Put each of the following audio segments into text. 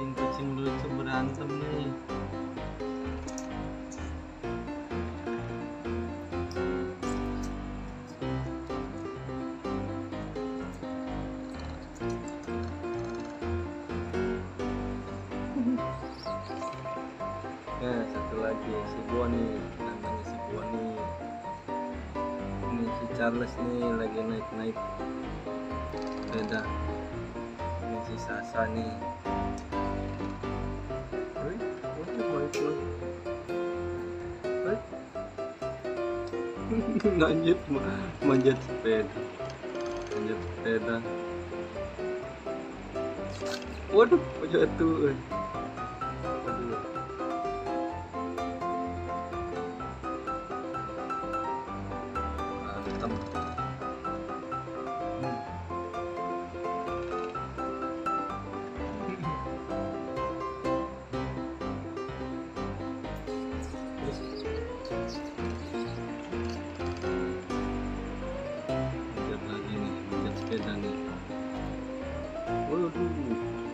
lucu berantem nih Nah, satu lagi si Boni, namanya si Boni. Ini si Charles nih lagi naik-naik sepeda. Ini si Sasa nih. Lanjut ma- manjat sepeda. Manjat sepeda. Waduh, jatuh. Waduh. Mantap. Manjat Waduh,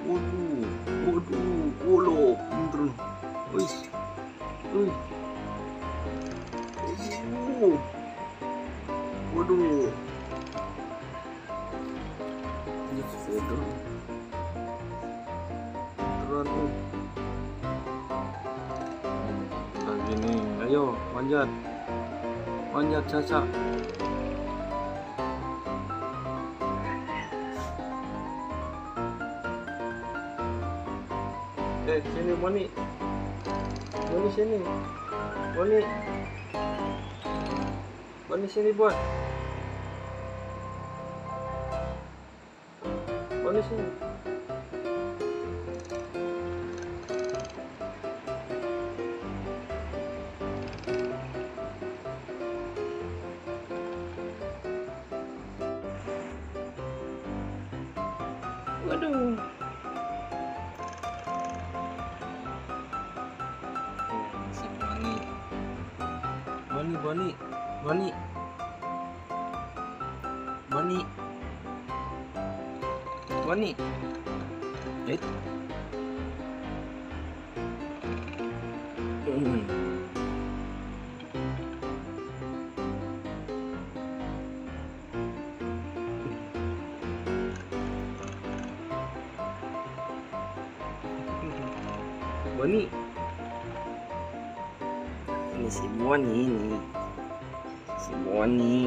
waduh, waduh, wolo, bener. Wih, wih. Waduh. Ini. Beneran oh. Lagi nih, ayo manjat. Manjat Caca. Eh, sini Boni. Boni sini. Boni. Boni sini buat. Boni sini. Waduh. Boni, Boni, Boni. Boni. Hmm. Boni. Ini si Boni ini. Si Boni.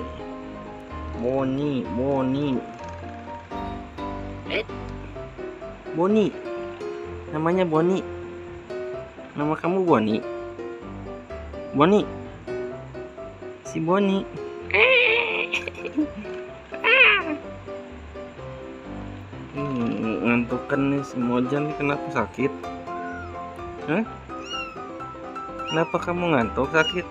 Boni, Boni. Eh. Boni. Namanya Boni. Nama kamu Boni. Boni. Si Boni. Hmm, ngantukan nih si Mojan nih kenapa sakit? Hah? Kenapa kamu ngantuk sakit?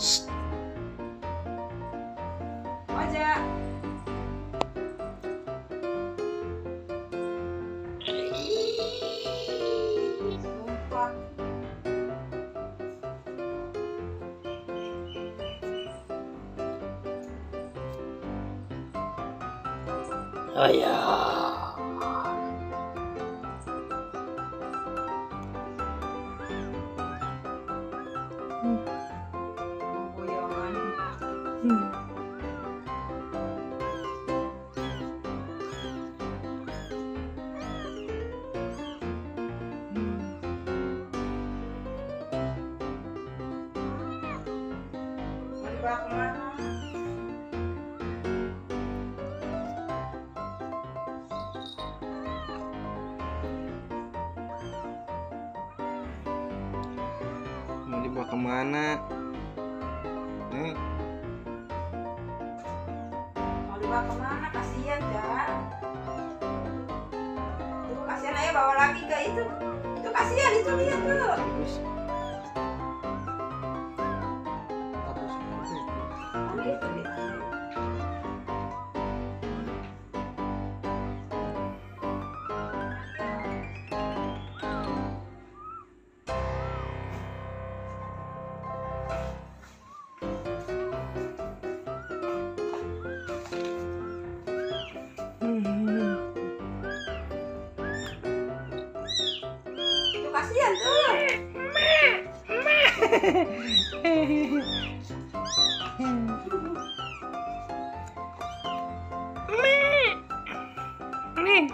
おじゃおや Mau dibawa ke mana? Mau dibawa ke mana? Nih, dibawa ke mana? Kasihan, Jan. Itu kasihan aja bawa lagi ke itu. Itu kasihan itu lihat tuh. Ambil itu ambil. Itu kasihan tuh. Nih.